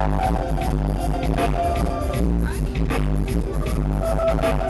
I'm Thank to to be able going you.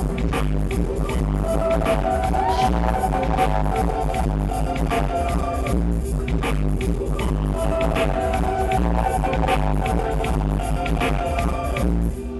Thank you.